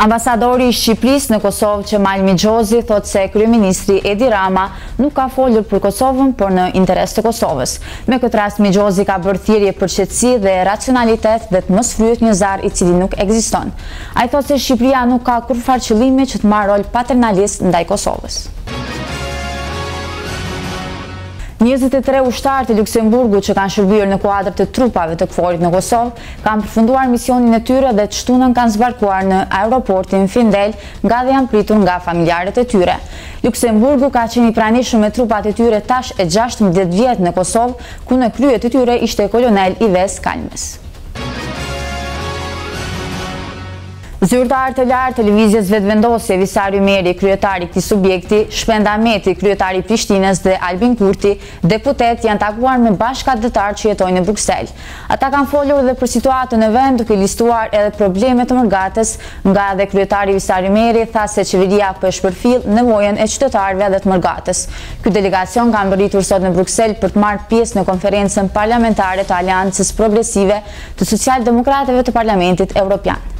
Ambasadori i Shqipërisë në Kosovë, Qemal Minxhozi, thotë se kryeministri Edi Rama Nuk ka folur për Kosovën, por në interes të Kosovës. Me këtë rast Minxhozi ka bërë thirrje për qetësi dhe racionalitet dhe të mos fryhet një zjarr i cili nuk ekziston. Ai thotë se Shqipëria nuk ka kurrfarë qëllime që të marrë rol paternalist ndaj Kosovës. Njëzet e tre ushtarë të Luksemburgut që kanë shërbyer në kuadër të trupave të KFOR-it në Kosovë, kanë përfunduar misionin e tyre dhe të shtunën kanë zbarkuar në aeroportin Findel Nga dhe janë pritur nga familjarët e tyre. Luksemburgu ka qenë i pranishëm me trupat e tyre tash e gjashtëmbëdhjetë vjet në Kosovë, ku në krye të tyre ishte koloneli Yves Kalmes. Zyrtarë të lartë të Lëvizjes Vetëvendosje, Visar Ymeri, kryetar i këtij subjekti, Shpend Ahmeti, kryetar i Prishtinës dhe Albin Kurti, Deputet, janë takuar me bashkëatdhetarë që jetojnë në Bruksel. Ata kanë folur dhe për situatën në vend duke listuar edhe probleme të mërgatës nga dhe kryetari Visar Ymeri tha se qeveria po e shpërfill nevojën e qytetarëve dhe të mërgatës. Ky delegacion ka mbërritur sot në Bruksel për të marrë pjesë në konferencën parlamentare të Aleancës Progresive të Socialdemokratëve të Parlamentit Evropian.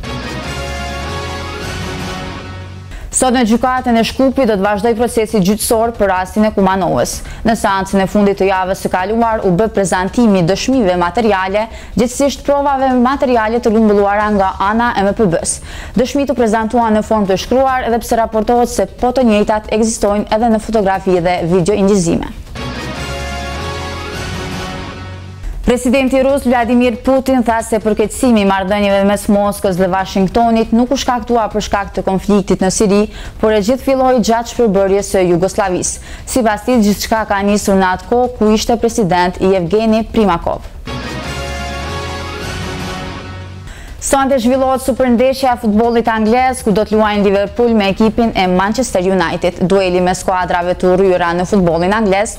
Sot në Gjykatën e Shkupit do të vazhdojë procesi gjyqësor për rastin e Kumanovës. Në seancën e fundit të javës së kaluar u bë prezantimi i dëshmive materiale, gjegjësisht provave materiale të grumbulluara nga ana e MPB-së. Dëshmitë u prezantuan në formë të shkruar edhe pse raportohet se po të njëjtat ekzistojnë edhe në fotografi dhe video-incizime. Presidenti rus Vladimir Putin tha se përkeqësimi i marrëdhënieve mes Moskës dhe Washingtonit nuk u shkaktua për shkak të konfliktit në Siri, por e gjithë filloi gjatë shpërbërjes së Jugosllavisë. Sipas tij, gjithçka ka nisur në atë kohë ku ishte president Yevgeny Primakov. Sonte zhvillohet superndeshja e futbollit anglez, ku do të luajnë Liverpool me ekipin e Manchester United. Dueli mes skuadrave të urryera në futbollin anglez